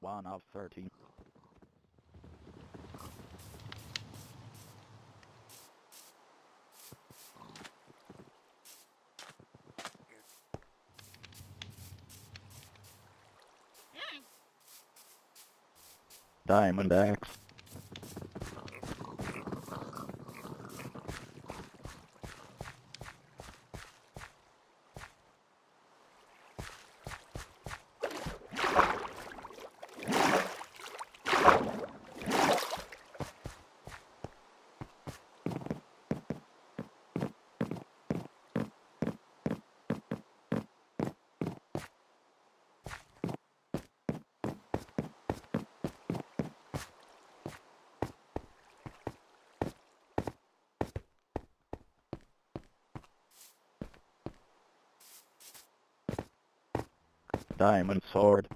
1 of 13. Diamond axe. Diamond sword.